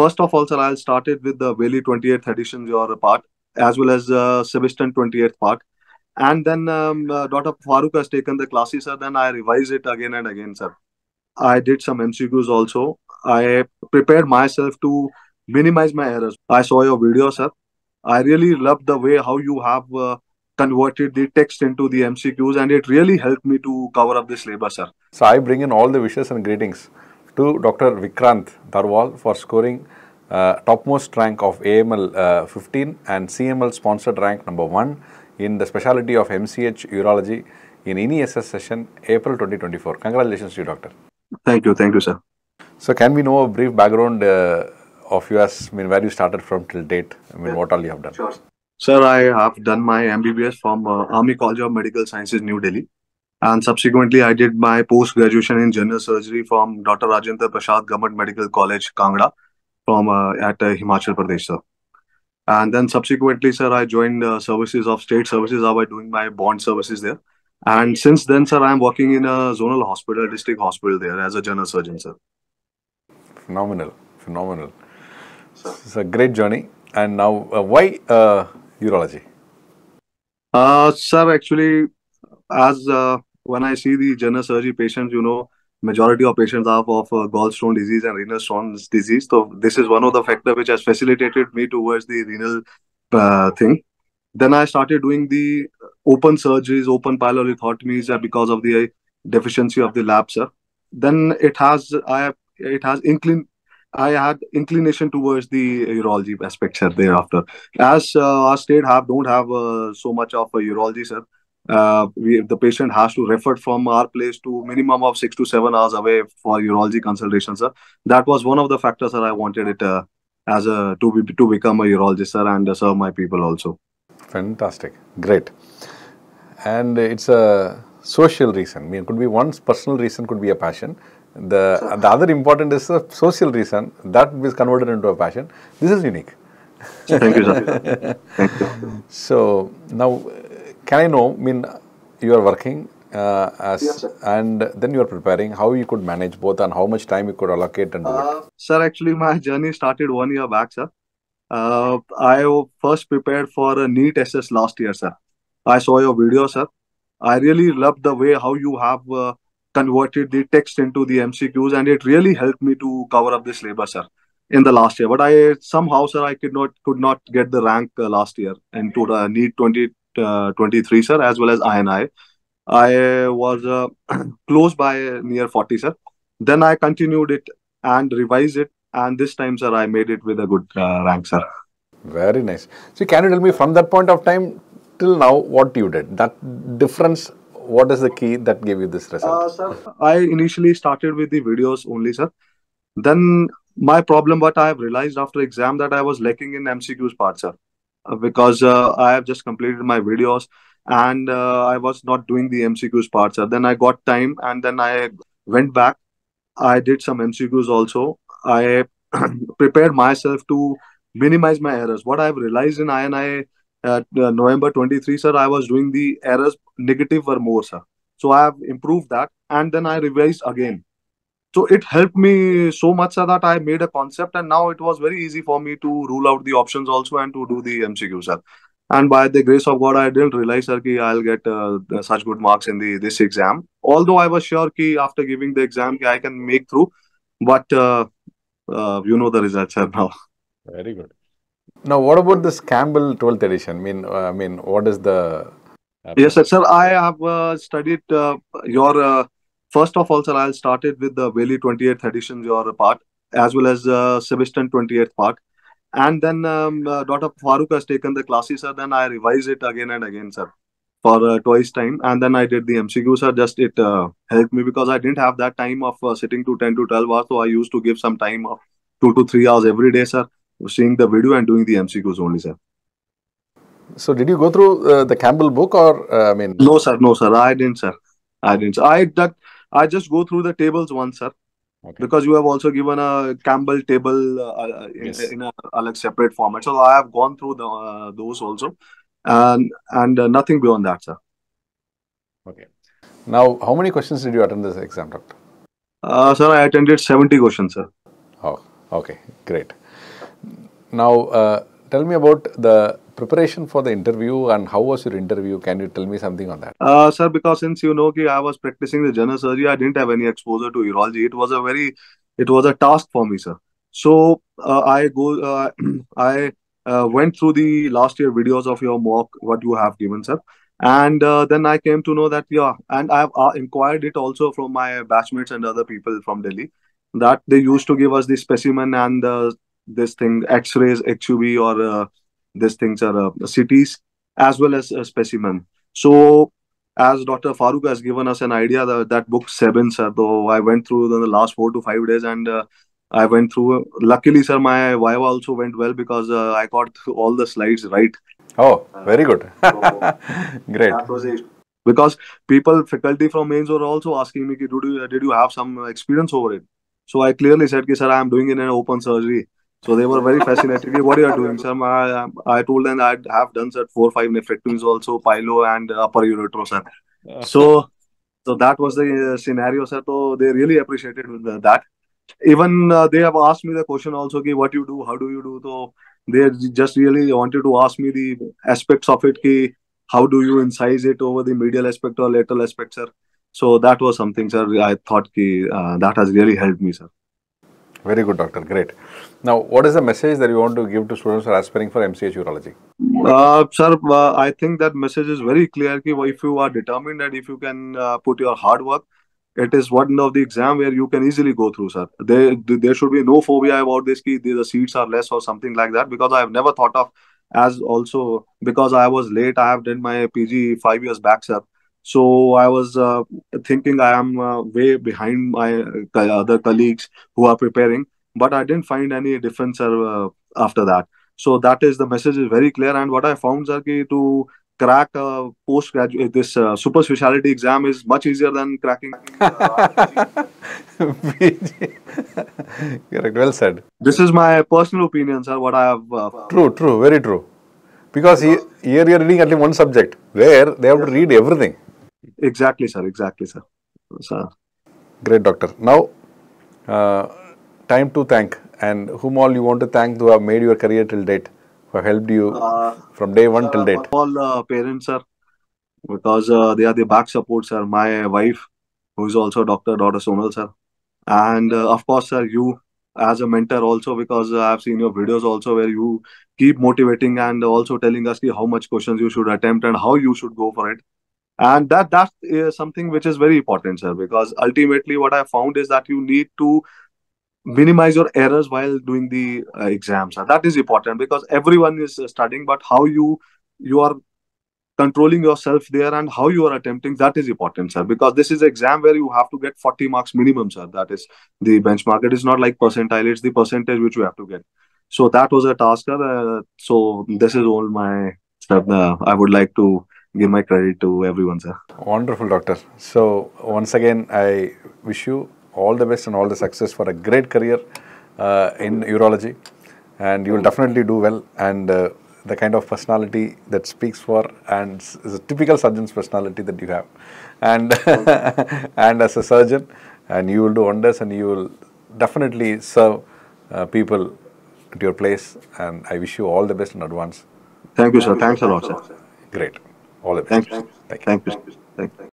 first of all, sir, I'll start it with the Bailey 28th edition, your part, as well as uh, Sabiston 28th part. And then um, uh, Dr. Farooq has taken the classes, sir. Then I revise it again and again, sir. I did some MCQs also. I prepared myself to minimize my errors. I saw your video, sir. I really loved the way how you have uh, converted the text into the MCQs, and it really helped me to cover up the syllabus, sir. So I bring in all the wishes and greetings to Dr. Vikrant Dharwal for scoring uh, topmost rank of AML uh, 15 and CML sponsored rank number 1 in the specialty of MCH Urology in INI-SS session April 2024. Congratulations to you, Doctor. Thank you. Thank you, sir. So can we know a brief background uh, of yours, I mean, where you started from till date? I mean, what all you have done? Sure. Sir, I have done my MBBS from uh, Army College of Medical Sciences, New Delhi. And subsequently, I did my post graduation in general surgery from Dr. Rajendra Prasad Government Medical College, Kangra, from uh, at uh, Himachal Pradesh, sir. And then subsequently, sir, I joined uh, services of state services by doing my bond services there. And since then, sir, I am working in a zonal hospital, district hospital there as a general surgeon, sir. Phenomenal, phenomenal. Sir. It's a great journey. And now, uh, why uh, urology? Uh, sir, actually, as uh, when I see the general surgery patients, you know, majority of patients have of uh, gallstone disease and renal stones disease. So this is one of the factor which has facilitated me towards the renal uh, thing. Then I started doing the open surgeries, open pyelorrhectomies uh, because of the deficiency of the lab, sir. Then it has I have it has inclin I had inclination towards the urology aspect, sir. Thereafter, as uh, our state have don't have uh, so much of a urology, sir. Uh, we, the patient has to refer from our place to minimum of six to seven hours away for urology consultation, sir. That was one of the factors that I wanted it uh, as a to be to become a urologist, sir, and serve my people also. Fantastic, great, and it's a social reason. I mean, it could be one's personal reason, could be a passion. The the other important is the social reason that is converted into a passion. This is unique. Thank you, sir. Thank you. So now, can I know? I mean, you are working uh, as Yes, and then you are preparing. How you could manage both and how much time you could allocate and do it. Uh, sir, actually, my journey started one year back, sir. Uh, I first prepared for a NEET SS last year, sir. I saw your video, sir. I really loved the way how you have uh, converted the text into the MCQs, and it really helped me to cover up the syllabus, sir, in the last year. But I somehow, sir, I could not could not get the rank uh, last year into the NEET 2023, sir, as well as INI. I I was uh, close by near 40, sir. Then I continued it and revised it, and this time, sir, I made it with a good uh, rank, sir. Very nice. So can you tell me from that point of time till now what you did? That difference. What is the key that gave you this result? Uh, sir, I initially started with the videos only, sir. Then my problem, what I have realized after exam that I was lacking in MCQs part, sir, Uh, because uh, I have just completed my videos and uh, I was not doing the MCQs part, sir. Then I got time and then I went back. I did some MCQs also. I prepared myself to minimize my errors. What I've realized in INI uh, November 23, sir, I was doing the errors negative or more, sir. So I have improved that and then I revised again. So it helped me so much sir, that I made a concept and now it was very easy for me to rule out the options also and to do the MCQ, sir. And by the grace of God, I didn't realize, sir, ki I'll get uh, such good marks in the this exam. Although I was sure ki after giving the exam, ki I can make through. But uh, uh, you know the results, sir, now. Very good. Now, what about this Campbell 12th edition? I mean, uh, I mean, what is the Yes, sir. Sir, I have uh, studied uh, your. First of all, sir, I'll start it with the Bailey 28th edition, your part, as well as uh, Sabiston 28th part. And then um, uh, Dr. Farooq has taken the classes, sir. Then I revised it again and again, sir, for uh, twice time. And then I did the MCQ, sir. Just it uh, helped me because I didn't have that time of uh, sitting to 10 to 12 hours. So I used to give some time of two to three hours every day, sir, seeing the video and doing the MCQs only, sir. So, did you go through uh, the Campbell book or, uh, I mean, No, sir. No, sir. I didn't, sir. I didn't. sir. I that I just go through the tables once, sir. Okay. Because you have also given a Campbell table uh, uh, in, Yes. in a, a like separate format. So I have gone through the uh, those also, and and uh, nothing beyond that, sir. okay. Now, how many questions did you attend this exam, doctor? Uh, sir, I attended seventy questions, sir. Oh, Okay, great. Now, uh, tell me about the preparation for the interview and how was your interview? Can you tell me something on that? Uh, sir, because since you know, I was practicing the general surgery, I didn't have any exposure to urology. It was a very, it was a task for me, sir. So uh, I go, uh, I uh, went through the last year videos of your mock, what you have given, sir. And uh, then I came to know that, yeah, and I've uh, inquired it also from my batchmates and other people from Delhi that they used to give us the specimen and this thing, X-rays, XUV, or these things are uh, CTs as well as a specimen. So as Dr. Farooq has given us an idea that that book seven, sir, though I went through the last four to five days and uh, I went through. Luckily, sir, my Viva also went well because uh, I got all the slides right. Oh, very good. Great. Was it. Because people, faculty from AIIMS were also asking me, did you, did you have some experience over it? So I clearly said, sir, I am doing it in an open surgery. So they were very fascinated. what you are you doing, sir? I, I told them I have done sir four five nephrectomies also, pyelo and upper uretero, sir. So, so that was the scenario, sir. So they really appreciated that. Even uh, they have asked me the question also, ki, what you do, how do you do? So they just really wanted to ask me the aspects of it, ki, how do you incise it over the medial aspect or lateral aspect, sir? So that was something, sir. I thought ki, uh, that has really helped me, sir. Very good, doctor. Great. Now, what is the message that you want to give to students who are aspiring for MCH urology? Uh, sir, uh, I think that message is very clear. Ki if you are determined and if you can uh, put your hard work, it is one of the exam where you can easily go through, sir. There, there should be no phobia about this. Ki the seats are less or something like that because I have never thought of as also because I was late. I have done my PG five years back, sir. So I was uh, thinking I am uh, way behind my uh, other colleagues who are preparing, but I didn't find any difference uh, after that. So that is the message is very clear. And what I found, sir, ki to crack a post graduate this uh, super specialty exam is much easier than cracking. Correct. Well said. This is my personal opinion, sir. What I have. Uh, true. True. Very true. Because he, here you are reading only one subject, where they have to read everything. Exactly, sir. Exactly, sir. sir. Great, doctor. Now, uh, time to thank and whom all you want to thank who have made your career till date, who have helped you uh, from day one till date. All uh, parents, sir, because uh, they are the back support, sir. My wife, who is also Dr. Dr. Sonal, sir. And uh, of course, sir, you as a mentor also because uh, I've seen your videos also where you keep motivating and also telling us how much questions you should attempt and how you should go for it and that that is something which is very important sir because ultimately what i found is that you need to minimize your errors while doing the uh, exams that is important because everyone is studying but how you you are controlling yourself there and how you are attempting that is important sir because this is exam where you have to get 40 marks minimum sir. That is the benchmark. It is not like percentile. It's the percentage which you have to get. So that was a task sir. Uh, so this is all my uh, i would like to give my credit to everyone, sir. Wonderful, doctor. So once again, I wish you all the best and all the success for a great career uh, in urology, and you will definitely do well. And uh, the kind of personality that speaks for and is a typical surgeon's personality that you have, and and as a surgeon, and you will do wonders, and you will definitely serve uh, people at your place. And I wish you all the best in advance. Thank you, sir. Thanks a lot, sir. Great. All the best. Thank you. Thank you. Thank you.